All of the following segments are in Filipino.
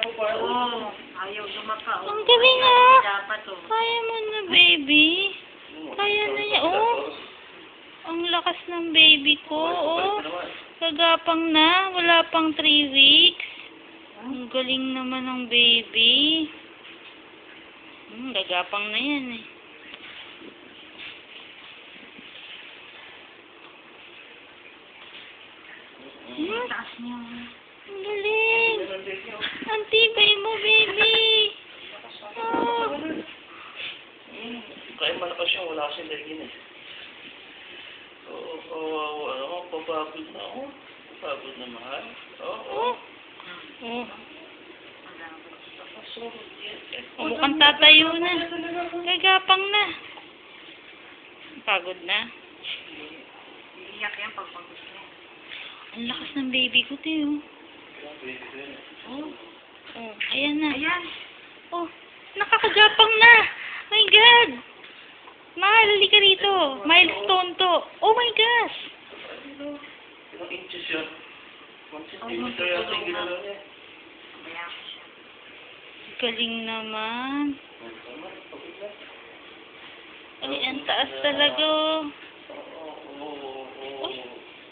po pa. Oo. Ayaw lumapa. oh. Ang ah. Dapat oh. Kaya mo na, baby. Kaya na niya, oh. Ang lakas ng baby ko, oh. Kagapang na, wala pang 3 weeks. Ang galing naman ng baby. Hmm, gagapang na yan eh. Hmm, Taas niyo. Ang galing. Ang tibay mo, baby. Oh. Kaya malakas siya, wala kasi legin eh. Oo, oo, ano, papagod na ako. Papagod na mahal. Oo. Oh. Oh. Oh, mukhang tatayo na. Gagapang na. Pagod na. Iiyak yan pag pagod niya. Ang lakas ng baby ko, Teo. Oh. Oh, ayan na. Ayan. Oh, nakakagapang na. My God. Mahal, halika rito. Milestone to. Oh my gosh. ilang inches yun? One centimeter yata yung ginalaw niya. Galing naman. Ay, ang taas talaga. oh. Uy.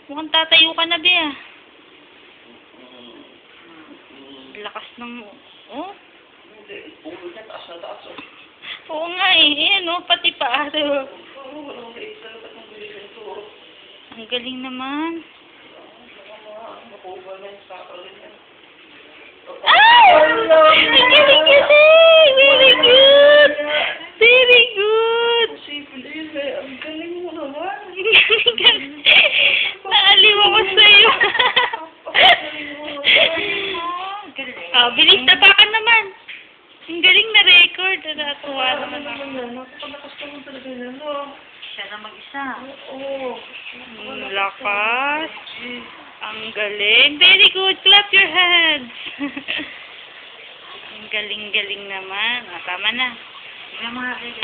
Mukhang tatayo ka na, Bea. Ng... Oh, Hindi, ulo niya, taas na taas. oh. oo nga eh. Ayan, oh, pati pa. Oh. Oo, walang liit talaga ng bilisan ito. oh. Ang galing naman. Oh, bilis tapakan naman. Ang galing na record. Natuwa naman ako. Ano yan? Napakalakas naman talaga yan, no? Siya na mag-isa. Oo. Ang lakas. Ang galing. Very good. Clap your hands. Ang galing-galing naman. Ah, tama na. Mo nga, Rede.